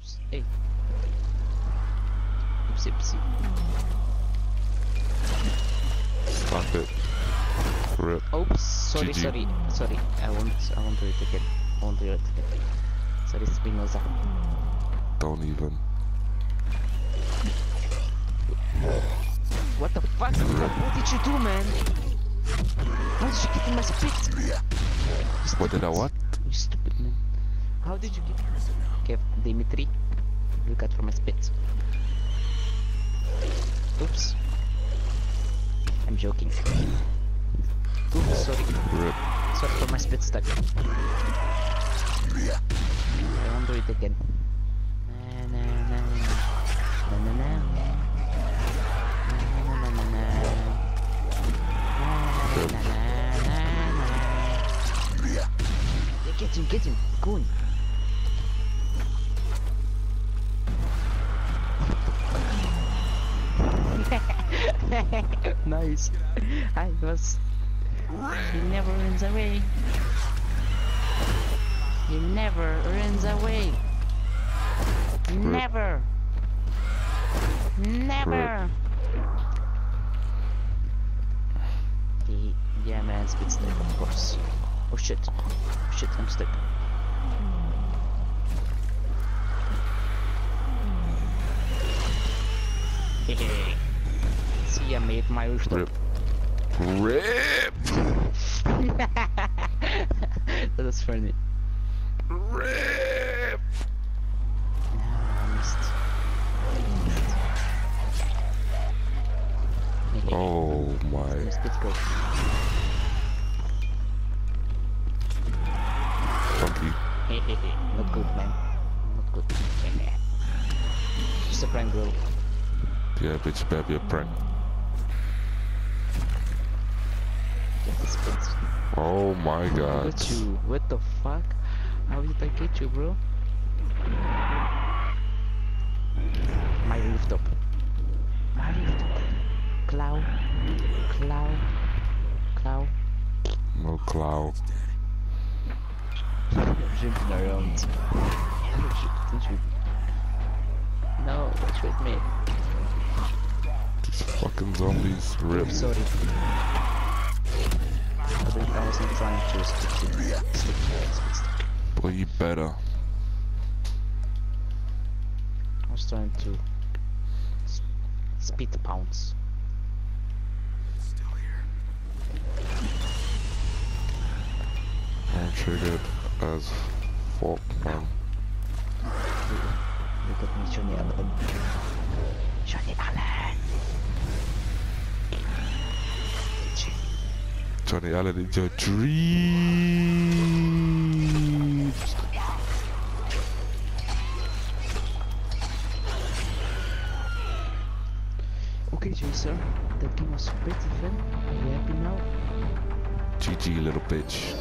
Oops. Hey. Oopsie, oopsie. Fuck it. Rip. Oops. Sorry, GG. sorry, sorry. I won't. I won't do it again. I won't do it again. Sorry, Spinoza. Don't even. What the fuck? What did you do, man? How did you get in my spit? What did I what? You stupid. How did you get? Okay, Dimitri, look out for my spit. Oops. I'm joking. Oops, sorry. Rip. Sorry for my spit stuck. I won't do it again. Na, na, na, Get him, get him, go on. Nice. I was. He never runs away. He never runs away. Never. Never. He, yeah, man, spit stick, of course. Oh shit. Oh shit, I'm stuck. Hehe. See, I made my rooftop. Rip. Rip. that was funny. Rip. I missed. Hehe. Oh my. Let's go. Funky. Not good, man. Not good. Just a prank, bro. Yeah, bitch, be a prank. Oh my god. Got you. What the fuck? How did I get you, bro? My rooftop. My rooftop. Cloud. Cloud. Cloud. No cloud. Jumping around. No, don't shoot me. These fucking zombies. Rip. Sorry. I think wasn't trying to stick to stick to stick, stick. Boy, you better. I was trying to s- spit pounds. I'm triggered as fuck, man. Look at me, Johnny Allen. Johnny Allen in your dreams. Okay, Jason, that game was pretty fun. Are you happy now? GG, little bitch.